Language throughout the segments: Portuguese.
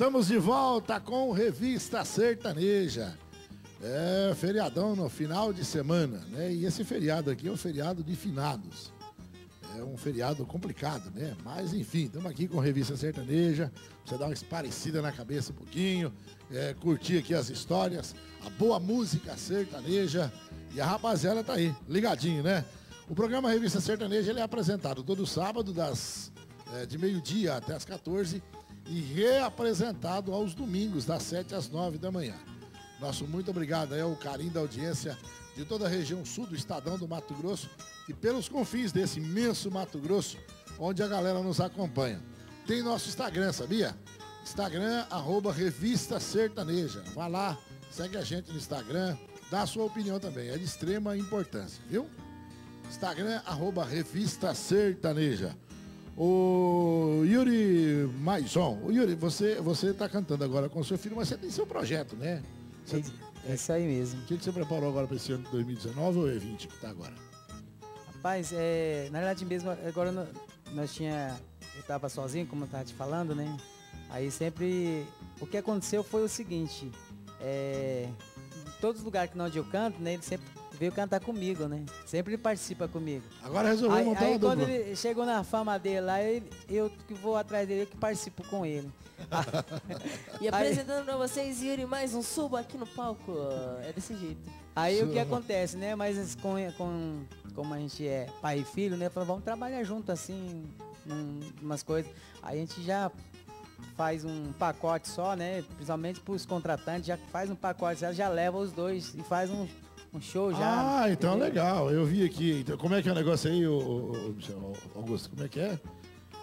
Estamos de volta com Revista Sertaneja. É feriadão no final de semana, né? E esse feriado aqui é um feriado de finados. É um feriado complicado, né? Mas enfim, estamos aqui com Revista Sertaneja. Você dar uma esparecida na cabeça um pouquinho, é, curtir aqui as histórias, a boa música sertaneja. E a rapaziada tá aí, ligadinho, né? O programa Revista Sertaneja ele é apresentado todo sábado, das, é, de meio-dia até as 14 e reapresentado aos domingos, das 7 às 9 da manhã. Nosso muito obrigado aí ao carinho da audiência de toda a região sul do Estadão do Mato Grosso e pelos confins desse imenso Mato Grosso, onde a galera nos acompanha. Tem nosso Instagram, sabia? Instagram, arroba Revista Sertaneja. Vá lá, segue a gente no Instagram, dá a sua opinião também, é de extrema importância, viu? Instagram, arroba Revista Sertaneja. O Yuri Maison. O Yuri, você você está cantando agora com seu filho, mas você tem seu projeto, né? Você, É isso aí mesmo. o que, que você preparou agora para esse ano de 2019 ou é 20 que está agora? Rapaz, é, na verdade mesmo, agora nó- nós tinha. Eu tava sozinho, como eu tava te falando, né? Aí sempre. O que aconteceu foi o seguinte. É, em todos os lugares que onde eu canto, né? Ele sempre veio cantar comigo, né? Sempre participa comigo. Agora resolveu Aí, montar aí uma quando dupla. ele chegou na fama dele lá, ele- eu que vou atrás dele, eu que participo com ele. E apresentando pra vocês, Yuri, mais um suba aqui no palco. É desse jeito. Aí o que acontece, né? Mas com, com, como a gente é pai e filho, né? Falou, vamos trabalhar junto assim, num, umas coisas. Aí a gente já faz um pacote só, né? Principalmente pros contratantes, já faz um pacote, já, já leva os dois e faz um, um show já. Ah, então legal. Eu vi aqui. Então, como é que é o negócio aí, ô, Augusto? Como é que é?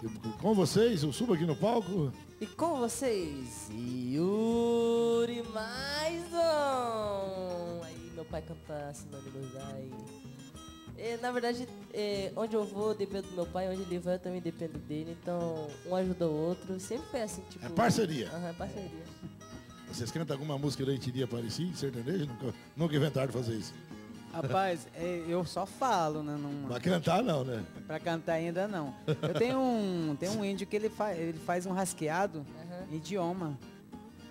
Eu- com vocês, eu subo aqui no palco. E com vocês, Yuri mais um. Aí meu pai canta sinônimos. É, na verdade, é, onde eu vou dependo do meu pai, onde ele vai eu também dependo dele. Então, um ajuda o outro. Sempre foi assim, tipo. É parceria. Aham, parceria. Vocês cantam alguma música da Itiria Apareci, sertanejo? Nunca, nunca inventaram fazer isso. Rapaz, é, eu só falo, né? Não, Pra cantar, não, né? pra cantar ainda não. Eu tenho um, tenho um índio que ele, fa, ele faz um rasqueado em idioma.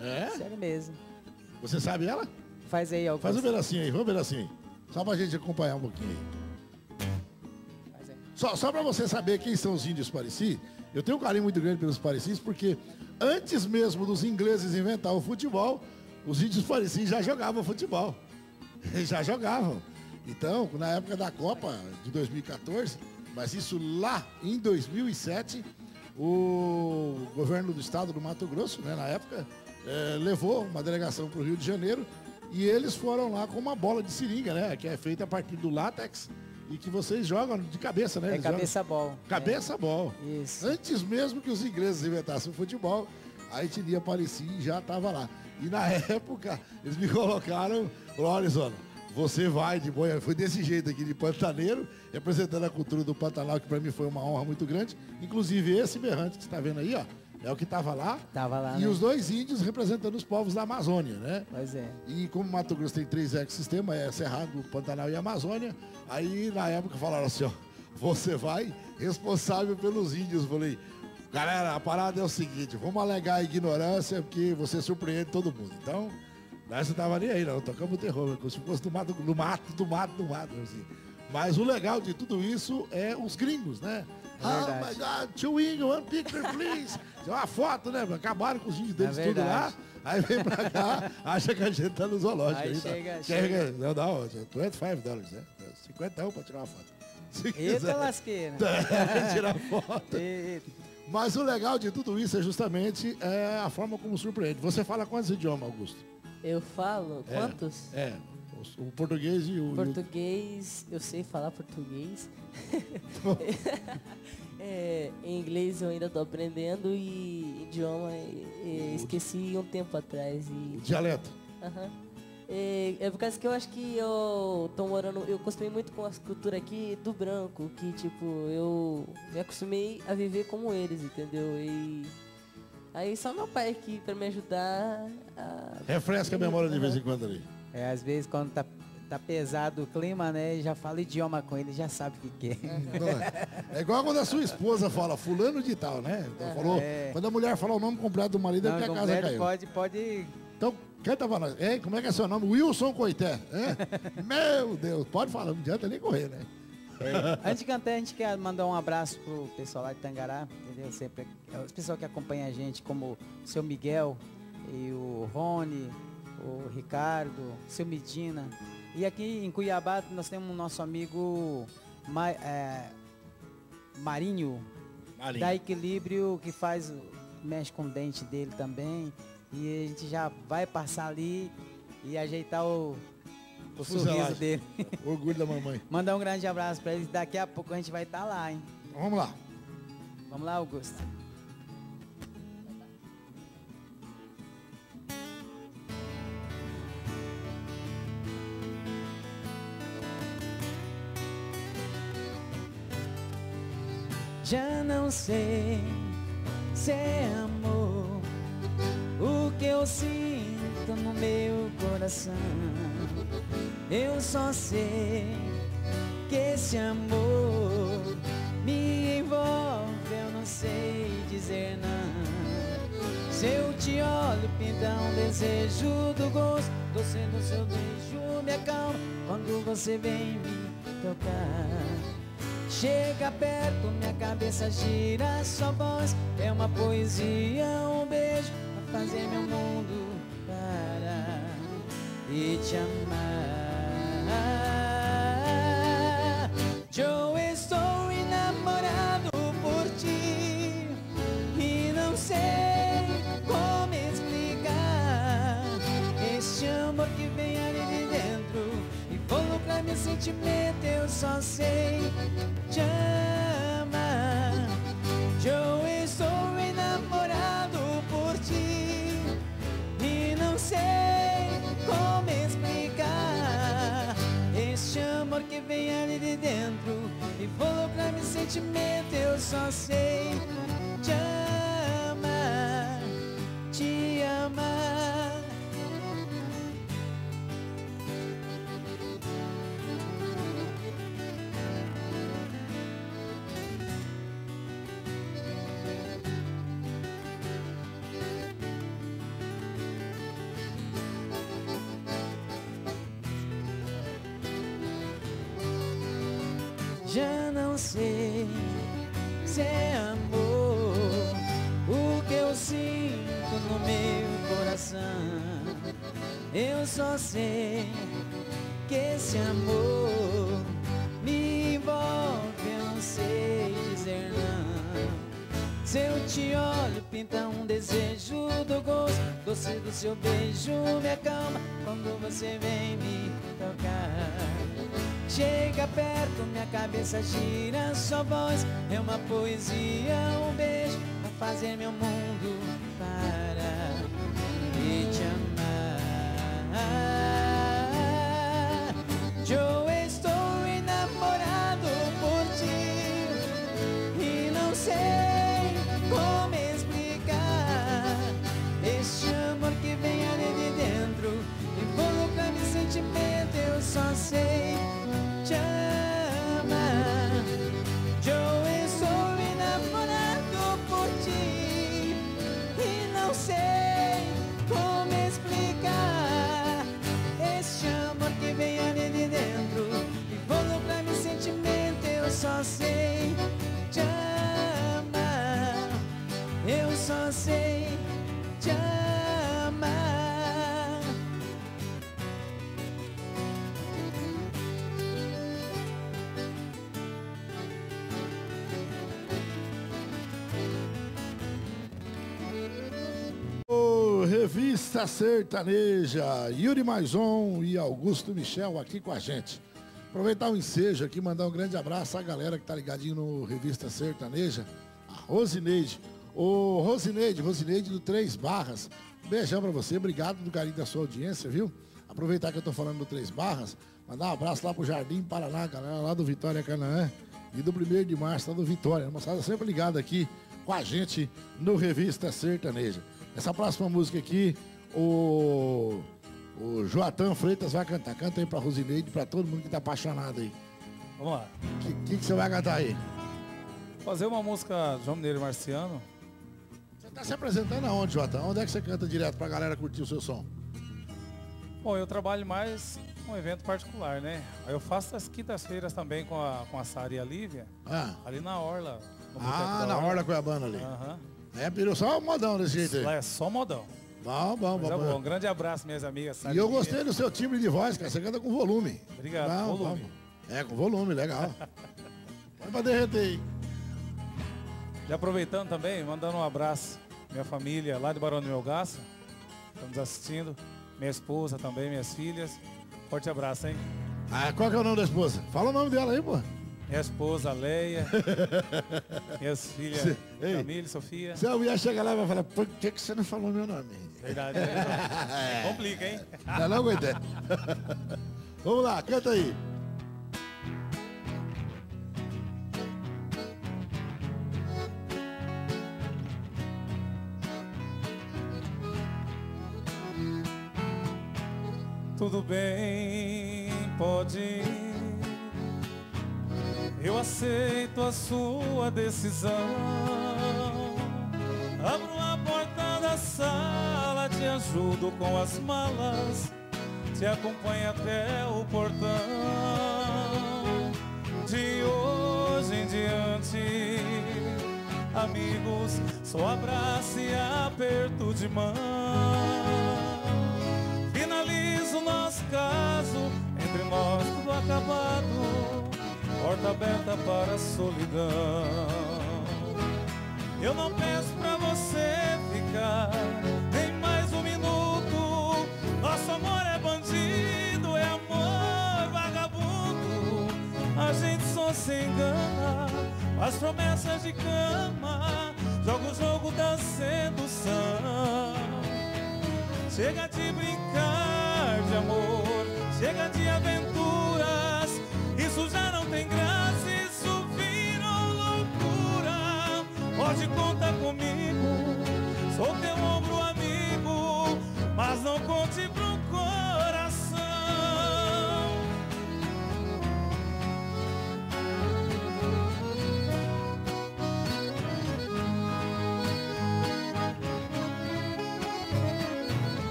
É? Sério mesmo. Você sabe ela? Faz aí, Augusto. Faz um pedacinho aí, vamos um pedacinho aí. Só pra gente acompanhar um pouquinho. Só, só pra você saber quem são os índios Pareci, eu tenho um carinho muito grande pelos Parecis, porque antes mesmo dos ingleses inventar o futebol, os índios Pareci já jogavam futebol. Eles já jogavam. Então, na época da Copa de 2014, mas isso lá em 2007, o governo do estado do Mato Grosso, né, na época, eh, levou uma delegação para o Rio de Janeiro e eles foram lá com uma bola de seringa, né, que é feita a partir do látex e que vocês jogam de cabeça, né? É Eles jogam- cabeça bol. Cabeça bol. Isso. Antes mesmo que os ingleses inventassem o futebol, a etnia Pareci já estava lá. E na época, eles me colocaram, Zona, você vai de boia. Foi desse jeito aqui, de pantaneiro, representando a cultura do Pantanal, que para mim foi uma honra muito grande. Inclusive esse berrante que você está vendo aí, ó, é o que estava lá. Tava lá, E né? os dois índios representando os povos da Amazônia, né? Pois é. E como Mato Grosso tem três ecossistemas, é Cerrado, Pantanal e Amazônia, aí na época falaram assim, ó, você vai responsável pelos índios. Falei, galera, a parada é o seguinte, vamos alegar a ignorância, porque você surpreende todo mundo. Então, nós não tava nem aí, não, tocamos o terror, como se fosse do mato, do mato, do mato, do mato, assim. Mas o legal de tudo isso é os gringos, né? Ah, verdade. my God, two ing, one picture, please. É uma foto, né? Acabaram com os índios deles tudo lá. Aí vem pra cá, acha que a gente tá no zoológico. Aí tá- chega- Quer- chega- Não, não, 25 dólares, né? 51 pra tirar uma foto. Se Eita quiser lasqueira. tirar foto. Eita. Mas o legal de tudo isso é justamente é, a forma como surpreende. Você fala quantos idiomas, Augusto? Eu falo, É, quantos? É, o, o português e o... o- Português, eu sei falar português. É, em inglês eu ainda tô aprendendo e idioma esqueci um tempo atrás. o E, dialeto. Aham. É, é por causa que eu acho que eu tô morando, eu acostumei muito com a cultura aqui do branco, que tipo, eu me acostumei a viver como eles, entendeu? E aí só meu pai aqui pra me ajudar a. Refresca a memória de vez em quando ali. É, às vezes quando tá, tá pesado o clima, né? Já fala idioma com ele, já sabe o que, que é. É igual quando a sua esposa fala, fulano de tal, né? Então, falou, é. Quando a mulher fala o nome completo do marido, é porque a casa caiu. Pode, pode. Então, canta pra nós. Ei, como é que é seu nome? Wilson Coité. É? Meu Deus, pode falar, não adianta nem correr, né? É. Antes de cantar, a gente quer mandar um abraço pro pessoal lá de Tangará, entendeu? Sempre, os pessoal que acompanha a gente, como o seu Miguel e o Rony, o Ricardo, o seu Medina. E aqui em Cuiabá nós temos o nosso amigo Ma, é, Marinho, Marinho, da Equilíbrio, que faz, mexe com o dente dele também. E a gente já vai passar ali e ajeitar o, o sorriso dele. Orgulho da mamãe. Mandar um grande abraço para ele. Daqui a pouco a gente vai estar tá lá, hein? Então, vamos lá. Vamos lá, Augusto. Sei se é amor o que eu sinto no meu coração. Eu só sei que esse amor me envolve, eu não sei dizer não. Se eu te olho, pinta um desejo do gosto, doce do seu beijo me acalma quando você vem me tocar. Chega perto, minha cabeça gira, sua voz é uma poesia, um beijo pra fazer meu mundo parar e te amar. Sentimento. Eu só sei te amar. Eu estou enamorado por ti e não sei como explicar este amor que vem ali de dentro e falou pra meu sentimento. Eu só sei te amar, Já não sei se é amor o que eu sinto no meu coração. Eu só sei que esse amor me envolve, eu não sei dizer não. Se eu te olho, pinta um desejo do gosto doce do seu beijo me acalma quando você vem me tocar. Chega perto, minha cabeça gira, sua voz é uma poesia, um beijo pra fazer meu mundo parar e te amar. Eu estou enamorado por ti e não sei como explicar este amor que vem ali de dentro e colocar meu sentimento. Eu só sei só sei te amar. Eu só sei te amar. Revista Sertaneja, Yuri Maison e Augusto Michel aqui com a gente. Aproveitar o ensejo aqui, mandar um grande abraço à galera que tá ligadinho no Revista Sertaneja. A Rosineide. Ô, Rosineide, Rosineide do Três Barras. Beijão pra você, obrigado do carinho da sua audiência, viu? Aproveitar que eu tô falando do Três Barras, mandar um abraço lá pro Jardim Paraná, galera lá do Vitória Canaã e do 1 de março lá do Vitória. A moçada sempre ligada aqui com a gente no Revista Sertaneja. Essa próxima música aqui, o, O Joatan Freitas vai cantar. Canta aí pra Rosineide, pra todo mundo que tá apaixonado aí. Vamos lá. O que, que, você vai cantar aí? Fazer uma música João Mineiro e Marciano. Você tá se apresentando aonde, Joatan? Onde é que você canta direto pra galera curtir o seu som? Bom, eu trabalho mais com evento particular, né? Aí eu faço as quintas-feiras também com a, com a Sara e a Lívia, Ah, ali na Orla. ah na Orla Cuiabana ali. Aham. É, pirou só o modão desse jeito aí. é só modão. Bom, bom, bom. bom. Um grande abraço, minhas amigas. Sara E eu gostei do seu timbre de voz, cara. Você canta com volume. Obrigado, Bom, volume. bom. É, com volume, legal. Põe pra derreter aí. E aproveitando também, mandando um abraço. Minha família lá de Barão do Melgaço. Estamos assistindo. Minha esposa também, minhas filhas. Forte abraço, hein? Ah, qual que é o nome da esposa? Fala o nome dela aí, pô. Minha esposa, Leia. minhas filhas, Cê- Ei. Camila e Sofia. Se a mulher chega lá e vai falar, por que, que você não falou meu nome? Verdade. né? Complica, hein? Não, não aguentei. Vamos lá, canta aí. Tudo bem, pode ir. Eu aceito a sua decisão. Abro a porta da sala, te ajudo com as malas, te acompanho até o portão. De hoje em diante, amigos, só abraço e aperto de mão. Finaliza o nosso caso, entre nós tudo acabado, porta aberta para a solidão. Eu não peço pra se engana, faz promessas de cama, joga o jogo da sedução. Chega de brincar de amor, chega de aventuras. Isso já não tem graça, isso virou loucura. Pode contar comigo, sou teu ombro amigo, mas não conte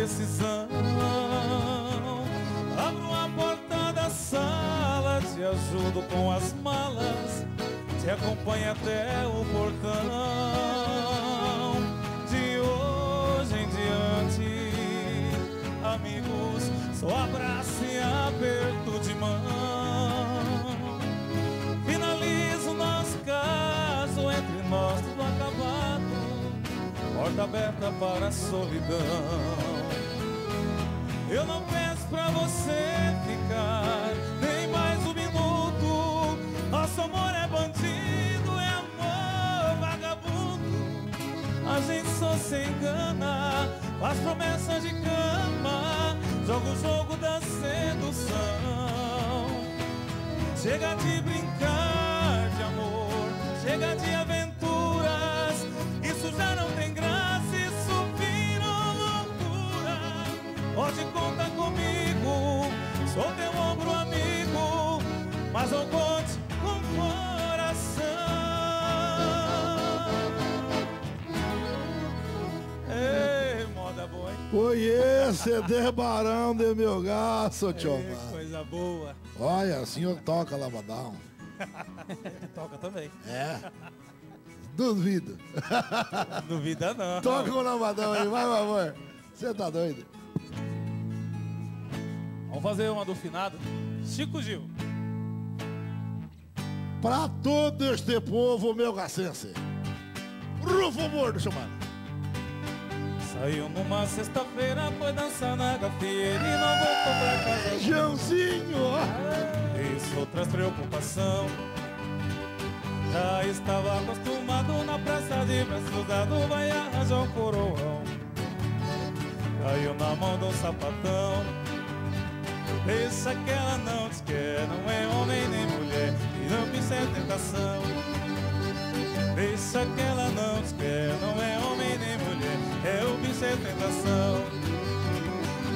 decisão. Abro a porta da sala, te ajudo com as malas, te acompanho até o portão. De hoje em diante, amigos, só abraço e aperto de mão. Finaliza o nosso caso entre nós tudo acabado Porta aberta para a solidão Eu não peço pra você ficar Nem mais um minuto. Nosso amor é bandido, é amor vagabundo. A gente só se engana Faz promessas de cama. Joga o jogo da sedução. Chega de brincar de amor, chega de aventuras. Conhece de Barão de meu tio. Coisa boa. Olha, o senhor toca lavadão. Toca também. É. Duvido. Duvida não. Toca o lavadão aí, vai, meu amor. Você tá doido? Vamos fazer uma do finado. Chico Gil. Pra todo este povo, meu gacense. Rufo mordo, chamado. Saiu numa sexta-feira, foi dançar na gafieira e não voltou pra casa. Joãozinho, ó. Isso, outras preocupação. Já estava acostumado na praça de braço dado, vai arranjar um coroão. caiu na mão de um sapatão. Pensa que ela não te quer, não é homem nem mulher, e não pensa em tentação. Pensa que ela não te quer, não é homem nem mulher, é o bicho é tentação.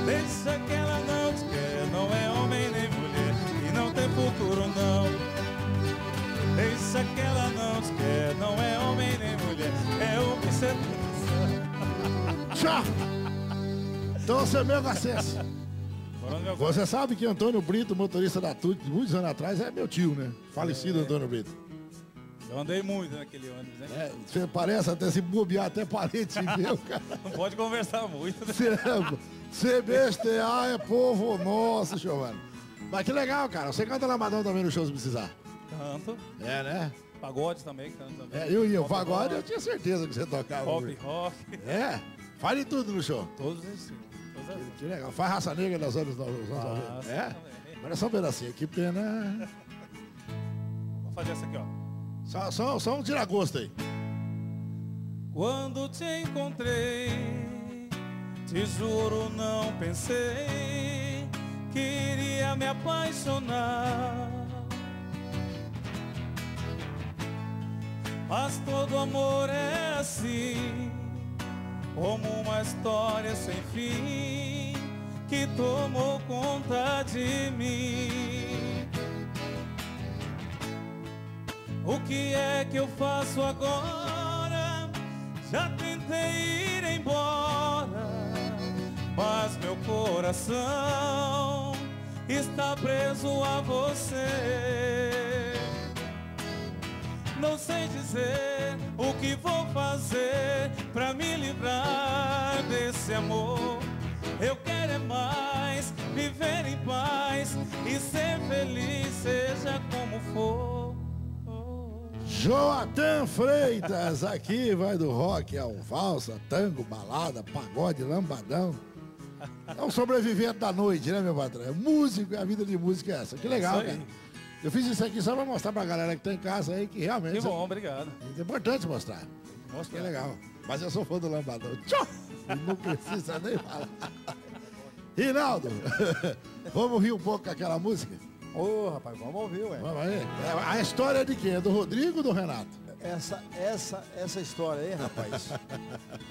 Pensa que ela não te quer, não é homem nem mulher, e não tem futuro não. Pensa que ela não te quer, não é homem nem mulher, é o bicho é tentação. Tchau! Então. Morando meu Você sabe que Antônio Brito, motorista da TUT, muitos anos atrás, é meu tio, né? Falecido Antônio Brito. Eu andei muito naquele ônibus, né? É, você parece até se bobear, até parente meu, cara. Não pode conversar muito, né? CBSTA é povo nosso, Giovanni. Mas que legal, cara. Você canta Lambadão também no show se precisar. Canto. É, né? Pagode também, canto também. É, eu ia. O pagode eu tinha certeza que você tocava. Pop rock. É? Fale tudo no show. Todos esses. As- Que legal. Faz raça negra das anos 90. Faço É? só um pedacinho. Que pena. Vou fazer essa aqui, ó. Só, só, só um tira-gosto aí. Quando te encontrei, te juro não pensei que iria me apaixonar. Mas todo amor é assim, como uma história sem fim que tomou conta de mim. O que é que eu faço agora? Já tentei ir embora, mas meu coração está preso a você. Não sei dizer o que vou fazer pra me livrar desse amor. Eu quero é mais viver em paz e ser feliz, seja como for. Joatan Freitas, aqui vai do rock ao valsa, tango, balada, pagode, lambadão. É um sobrevivente da noite, né, meu patrão? É músico, a vida de música é essa. Que legal, aí. cara. Eu fiz isso aqui só pra mostrar pra galera que tá em casa aí que realmente Que bom, obrigado. é importante mostrar. Que Mostra. é legal. Mas eu sou fã do lambadão. Tchau! Não precisa nem falar. Rinaldo, vamos rir um pouco com aquela música? Ô, rapaz, vamos ouvir, ué. Vamos aí. É, A história é de quem? É do Rodrigo ou do Renato? Essa, essa, essa história aí, rapaz.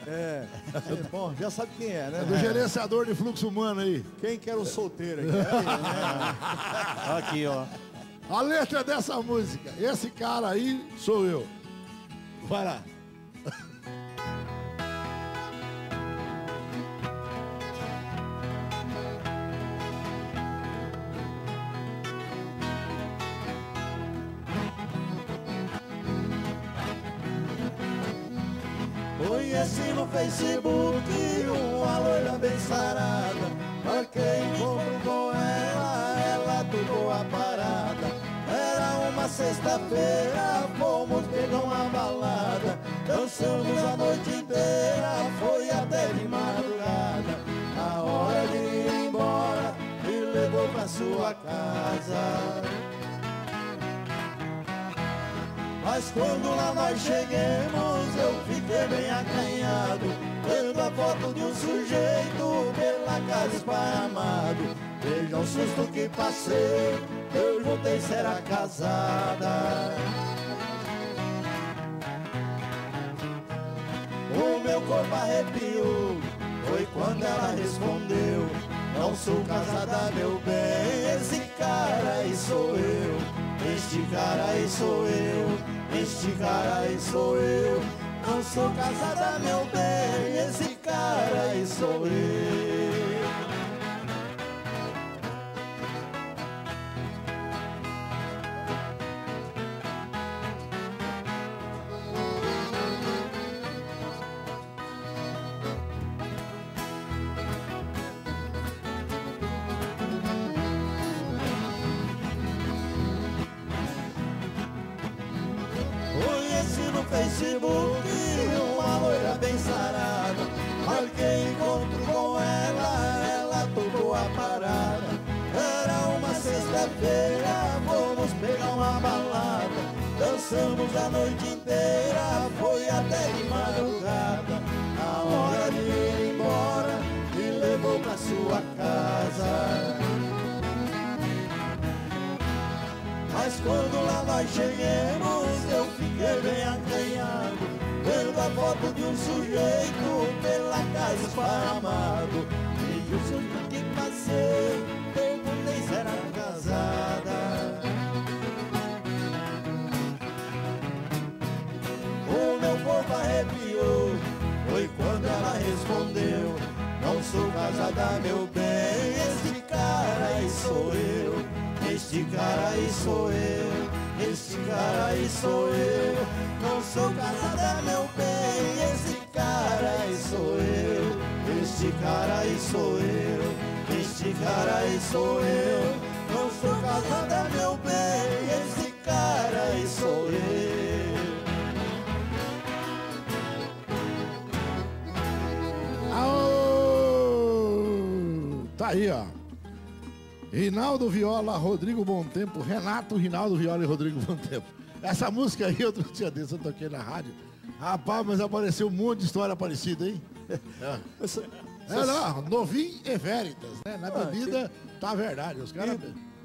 É, é, bom, já sabe quem é, né? Do gerenciador de fluxo humano aí. Quem que era o solteiro aqui? Ele, né? Aqui, ó. A letra dessa música. Esse cara aí sou eu. Vai lá. Conheci no Facebook uma loira bem sarada. Marquei encontro com ela, ela tocou a parada. Era uma sexta-feira, fomos pegar uma balada. Dançamos a noite inteira, foi até de madrugada. A hora de ir embora, me levou pra sua casa Mas quando lá nós chegamos, eu fiquei bem acanhado Vendo a foto de um sujeito pela casa esparramado. Veja o susto que passei, eu juntei se era casada. O meu corpo arrepiou, foi quando ela respondeu Não sou casada, meu bem, esse cara aí sou eu este cara aí sou eu, este cara aí sou eu. Não sou casada, meu bem, esse cara aí sou eu. Facebook uma loira bem sarada. Marquei encontro com ela, ela tocou a parada. Era uma sexta-feira, fomos pegar uma balada. Dançamos a noite inteira, foi até de madrugada. Na hora de ir embora, me sua casa. Mas quando lá nós chegamos, eu fiquei bem acanhado, vendo a foto de um sujeito pela casa esparramado. E o susto que passei, perguntei se era casada. O meu corpo arrepiou, foi quando ela respondeu. Não sou casada, meu bem, este cara aí sou eu. Este cara aí sou eu, este cara aí sou eu. Não sou casada, meu bem, este cara aí sou eu. Este cara aí sou eu, este cara aí sou eu. Não sou casada, meu bem, este cara aí sou eu. Aô! Tá aí, ó. Rinaldo Viola, Rodrigo Tempo, Renato, Rinaldo Viola e Rodrigo Tempo. Essa música aí, outro dia desse eu toquei na rádio. Rapaz, mas apareceu um monte de história parecida, hein? É, é não, novinho e veritas, né? Na Ah, bebida, tá a verdade. Os caras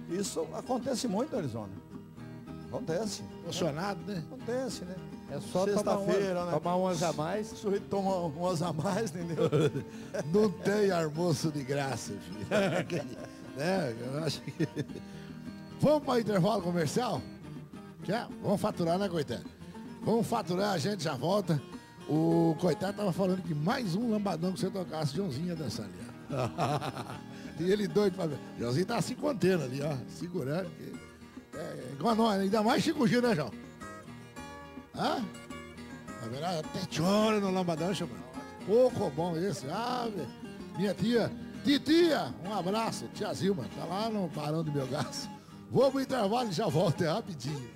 E Isso acontece muito no Arizona. Acontece. emocionados, né? Acontece, né? É só tomar, Sexta-feira, né? tomar umas a mais. O sujeito toma umas a mais, entendeu? Não tem almoço de graça, filho. né? Eu acho que... Vamos para o intervalo comercial? Quer? Vamos faturar, né, coitado? Vamos faturar, a gente já volta. O coitado tava falando que mais um lambadão que você tocasse, Joãozinho ia dançar ali, ó. e ele doido pra ver. Joãozinho tá se contendo ali, ó, segurando. que- É, igual nós, ainda mais Chico Gil, né, João? Hã? Na verdade, até chora no lambadão, chamando. Pouco bom esse. Ah, minha tia, titia, um abraço. Tia Zilma, tá lá no Barão Meu Gasto. Vou pro intervalo e já volto, é rapidinho.